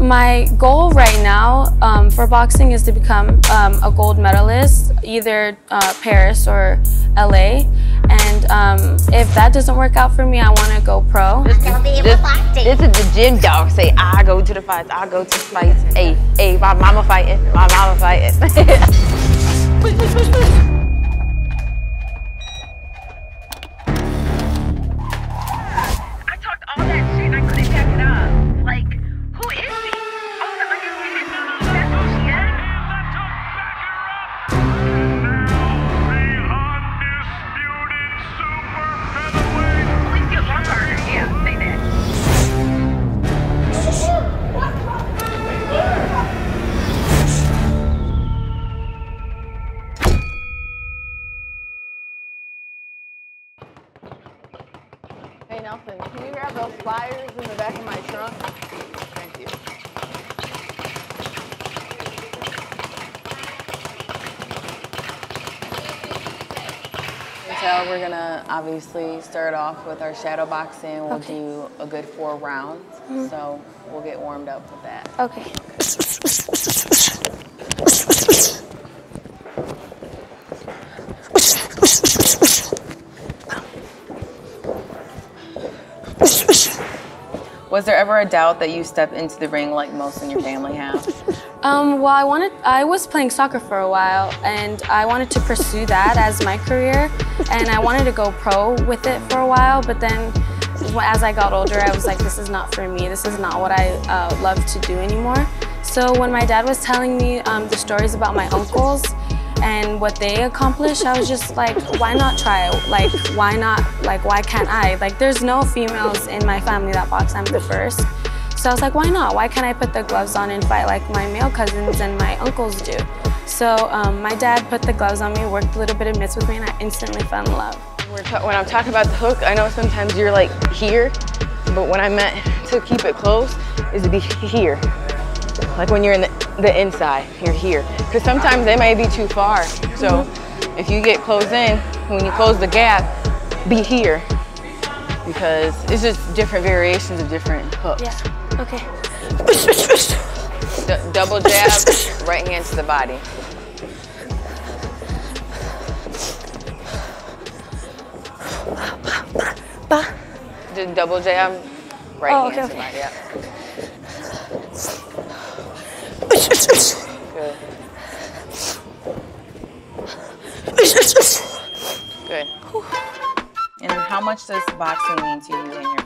My goal right now um, for boxing is to become um, a gold medalist, either uh, Paris or LA. And um, if that doesn't work out for me, I want to go pro. This, this, this is the gym dog say, I go to the fights, I go to the fights. Hey, hey, my mama fighting, my mama fighting. So we're gonna obviously start off with our shadow boxing. We'll Okay. do a good four rounds. Mm-hmm. So we'll get warmed up with that. Okay. Was there ever a doubt that you step into the ring like most in your family have? Um, well, I wanted. I was playing soccer for a while, and I wanted to pursue that as my career, and I wanted to go pro with it for a while. But then, as I got older, I was like, this is not for me. This is not what I uh, love to do anymore. So when my dad was telling me um, the stories about my uncles and what they accomplished, I was just like, why not try it? Like, why not? Like, why can't I? Like, there's no females in my family that box. I'm the first. So I was like, why not? Why can't I put the gloves on and fight like my male cousins and my uncles do? So um, my dad put the gloves on me, worked a little bit of mitts with me, and I instantly fell in love. When I'm talking about the hook, I know sometimes you're like here, but what I meant to keep it close is to be here. Like when you're in the, the inside, you're here. Because sometimes they may be too far. So if you get close in, when you close the gap, be here. Because it's just different variations of different hooks. Yeah. Okay. D- double jab, right hand to the body. Just double jab, right Oh, hand okay, to the okay. body. Yeah. Good. Good. And how much does boxing mean to you and your family?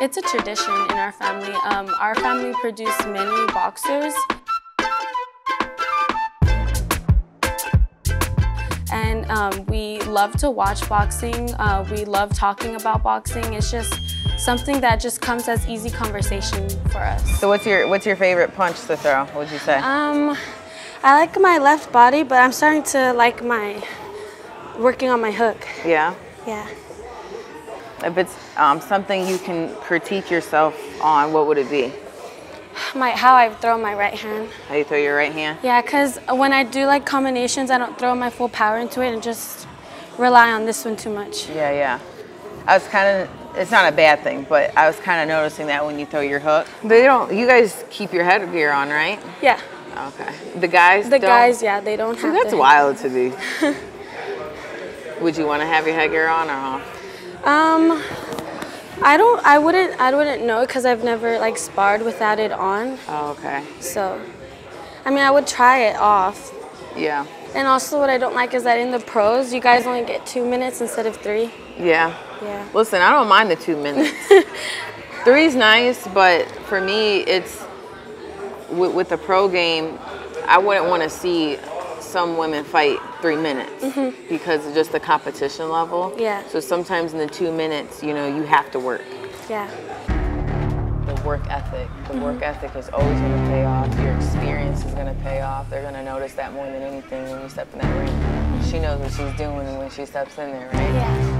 It's a tradition in our family. Um, our family produced many boxers. And um, we love to watch boxing. Uh, we love talking about boxing. It's just something that just comes as easy conversation for us. So what's your what's your favorite punch to throw? What'd you say? Um, I like my left body, but I'm starting to like my working on my hook. yeah. Yeah. If it's um, something you can critique yourself on, what would it be? My how I throw my right hand. How you throw your right hand? Yeah, because when I do like combinations, I don't throw my full power into it and just rely on this one too much. Yeah, yeah. I was kind of. It's not a bad thing, but I was kind of noticing that when you throw your hook. They don't. You guys keep your headgear on, right? Yeah, Okay. The guys. the don't? guys, yeah, they don't See, have that's wild to me. Would you want to have your headgear on or off? Um, I don't. I wouldn't. I wouldn't know because I've never like sparred without it on. Oh, okay. So, I mean, I would try it off. Yeah. And also, what I don't like is that in the pros, you guys only get two minutes instead of three. Yeah. Yeah. Listen, I don't mind the two minutes. Three's nice, but for me, it's with, with the pro game. I wouldn't want to see some women fight three minutes mm-hmm. because of just the competition level. Yeah. So sometimes in the two minutes, you know, you have to work. Yeah. The work ethic. The mm-hmm. work ethic is always going to pay off. Your experience is going to pay off. They're going to notice that more than anything when you step in that ring. She knows what she's doing when she steps in there, right? Yeah.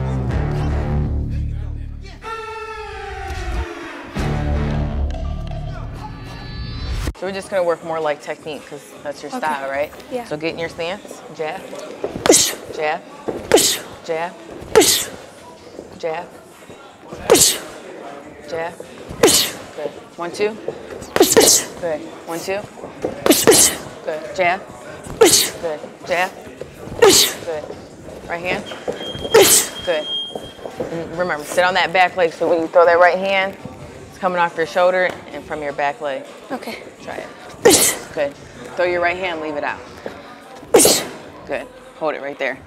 So we're just gonna work more like technique because that's your style, right? Yeah. So get in your stance, jab, jab, jab, jab, jab, Good. One, two. Good. One, two. Good. Jab. Good. Jab. Good. Right hand. Good. And remember, sit on that back leg so when you throw that right hand, it's coming off your shoulder and from your back leg. Okay. Try it. Good. Throw your right hand, leave it out. Good. Hold it right there.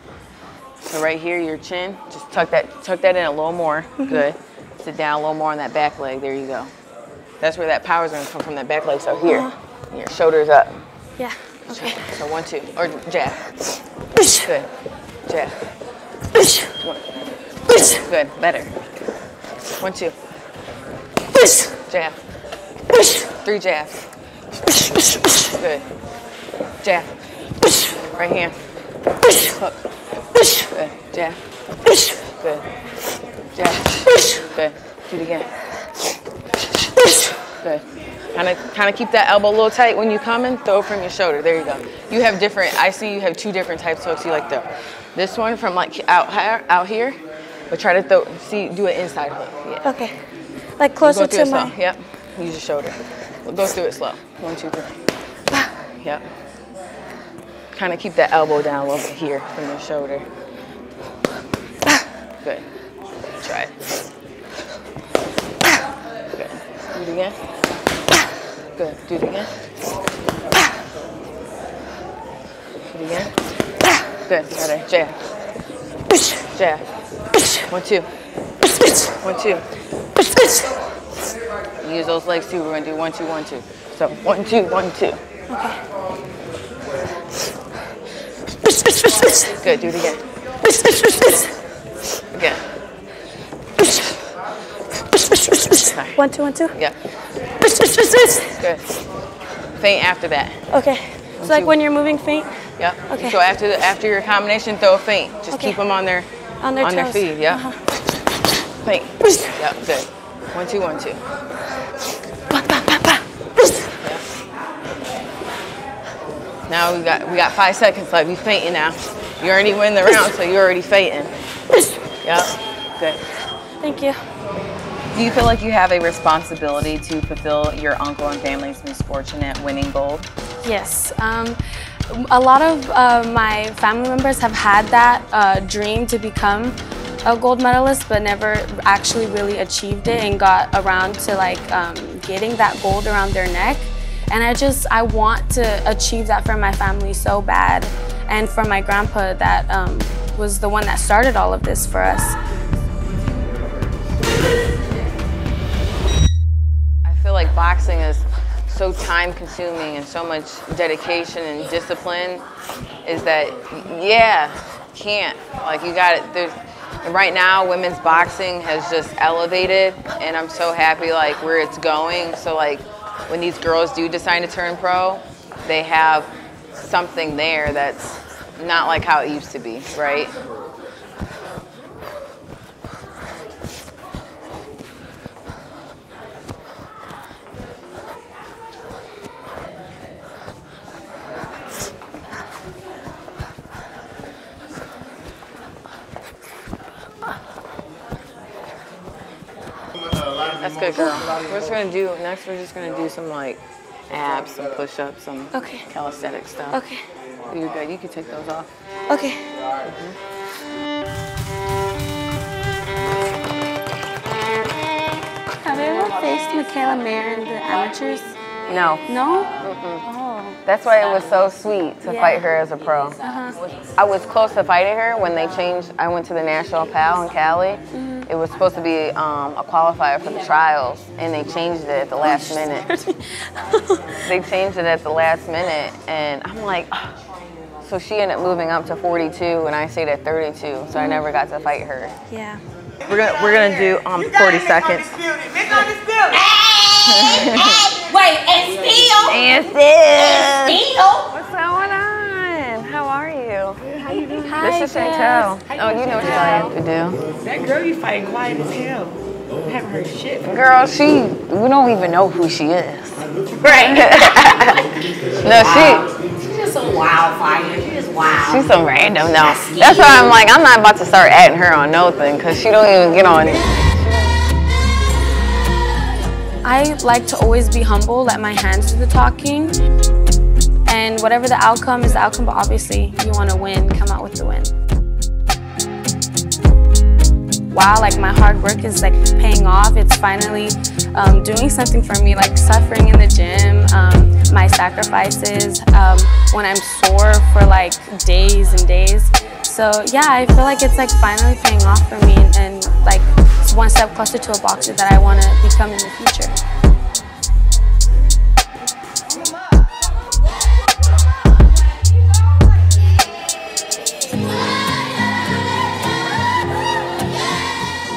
So right here, your chin, just tuck that tuck that in a little more. Mm-hmm. Good. Sit down a little more on that back leg. There you go. That's where that power is going to come from that back leg. So here, uh-huh. your shoulders up. Yeah. Okay. So one, two, or jab. Good. Jab. One. Good. Better. One, two. Jab. Three jabs. Good. Jab. Right hand. Hook. Good. Jab. Good. Jab. Good. Do it again. Good. Kind of, kind of keep that elbow a little tight when you come in. Throw from your shoulder. There you go. You have different. I see you have two different types of hooks. You like the, this one from like out here, out here, but try to throw. See, do an inside hook. Yeah. Okay. Like closer through to it slow. my. Yep. Use your shoulder. Go through it slow. One, two, three. Yep. Kind of keep that elbow down a little bit here from your shoulder. Good. Try it. Good. Do it again. Good. Do it again. Do it again. Good. Try to jab. Jab. One, two. One, two. Use those legs too. We're gonna do one, two, one, two. So one, two, one, two. Okay. Good. Do it again. Again. Sorry. One, two, one, two. Yep. Good. Feint after that. Okay. So like when you're moving feint Yep. Okay. So after the, after your combination, throw a feint. Just Okay. keep them on their on their on toes. their feet. Yep. Uh-huh. Feint. Yep. Good. One, two, one, two. Now we got we got five seconds left. You feinting now. You already win the round, so you're already feinting. Yep. Good. Thank you. Do you feel like you have a responsibility to fulfill your uncle and family's misfortune at winning gold? Yes. Um, a lot of uh, my family members have had that uh, dream to become a gold medalist, but never actually really achieved it and got around to like um, getting that gold around their neck. And I just I want to achieve that for my family so bad, and for my grandpa that um, was the one that started all of this for us. I feel like boxing is so time consuming and so much dedication and discipline is that yeah, can't. Like you got it there's right now women's boxing has just elevated and I'm so happy like where it's going. So like when these girls do decide to turn pro, they have something there that's not like how it used to be, right? That's good, girl. We're just gonna do next. We're just gonna do some like abs, some push-ups, some Okay. calisthenic stuff. Okay. You're good. You can take those off. Okay. Have you ever faced Mikaela Mayer in the amateurs? No, No? Oh. that's why it was so sweet to Yeah. fight her as a pro. Uh-huh. I was close to fighting her when they changed. I went to the National Pal in Cali. Mm-hmm. It was supposed to be um, a qualifier for the trials, and they changed it at the last minute. they changed it at the last minute, and I'm like, "Ugh." so she ended up moving up to 42, and I stayed at 32, so I never got to fight her. yeah. We're gonna we're gonna do um 40 seconds. Wait, and still, And sis, still. what's going on? How are you? How you doing? Hi, This is Chantel. Oh, you know what you have to do. That girl you fighting quiet as hell. I haven't heard shit Girl, she we don't even know who she is. Right. No, she She's just a wildfire. She's just wild. she's some random no. That's why I'm like I'm not about to start adding her on no thing because she don't even get on. I like to always be humble, let my hands do the talking. And whatever the outcome is the outcome, but obviously you want to win, come out with the win. Wow, like my hard work is like paying off. It's finally um, doing something for me, like suffering in the gym, um, my sacrifices, um, when I'm sore for like days and days. So yeah, I feel like it's like finally paying off for me and, and like one step closer to a boxer that I want to become in the future.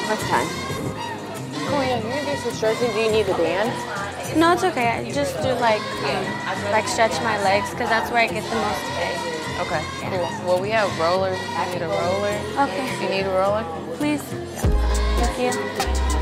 That's time. Cool, yeah, you do some stretching. Do you need the band? No, it's okay. I just do like um, like stretch my legs because that's where I get the most pain. Okay, cool. Well, we have rollers you need a roller. Okay. Do you need a roller? Please here.